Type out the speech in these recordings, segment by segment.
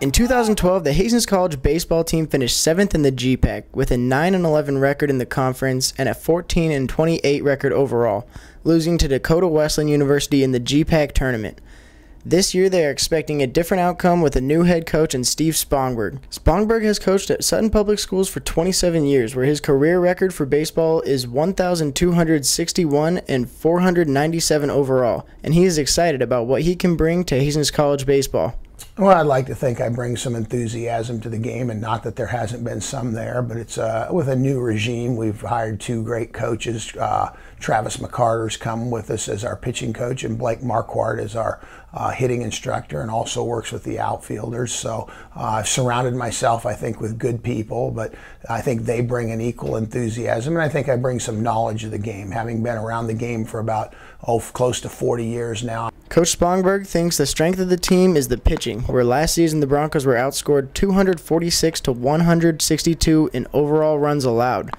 In 2012, the Hastings College baseball team finished seventh in the GPAC with a 9 11 record in the conference and a 14 28 record overall, losing to Dakota Wesleyan University in the GPAC tournament. This year, they are expecting a different outcome with a new head coach and Steve Spongberg. Spongberg has coached at Sutton Public Schools for 27 years, where his career record for baseball is 1,261 and 497 overall, and he is excited about what he can bring to Hastings College baseball. Well, I'd like to think I bring some enthusiasm to the game, and not that there hasn't been some there, but it's uh, with a new regime. We've hired two great coaches. Uh, Travis McCarter's come with us as our pitching coach, and Blake Marquardt is our uh, hitting instructor, and also works with the outfielders. So uh, I've surrounded myself, I think, with good people, but I think they bring an equal enthusiasm, and I think I bring some knowledge of the game, having been around the game for about oh close to 40 years now. Coach Spongberg thinks the strength of the team is the pitching, where last season the Broncos were outscored 246 to 162 in overall runs allowed.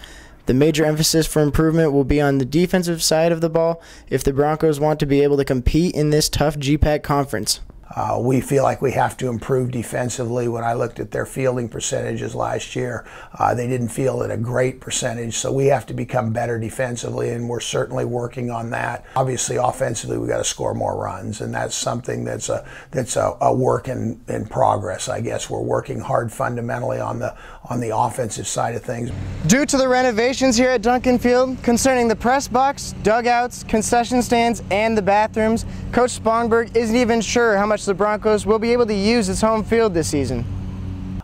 The major emphasis for improvement will be on the defensive side of the ball if the Broncos want to be able to compete in this tough GPAC conference. Uh, we feel like we have to improve defensively. When I looked at their fielding percentages last year, uh, they didn't feel at a great percentage. So we have to become better defensively, and we're certainly working on that. Obviously, offensively, we got to score more runs, and that's something that's a that's a, a work in, in progress. I guess we're working hard fundamentally on the on the offensive side of things. Due to the renovations here at Duncan Field concerning the press box, dugouts, concession stands, and the bathrooms, Coach Spongberg isn't even sure how much the Broncos will be able to use its home field this season.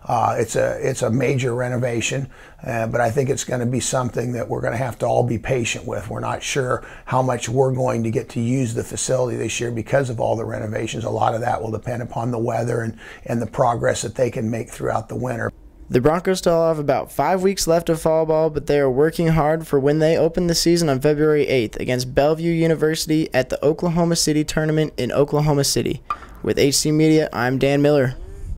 Uh, it's a it's a major renovation, uh, but I think it's going to be something that we're going to have to all be patient with. We're not sure how much we're going to get to use the facility this year because of all the renovations. A lot of that will depend upon the weather and, and the progress that they can make throughout the winter. The Broncos still have about five weeks left of fall ball, but they are working hard for when they open the season on February 8th against Bellevue University at the Oklahoma City Tournament in Oklahoma City. With HC Media, I'm Dan Miller.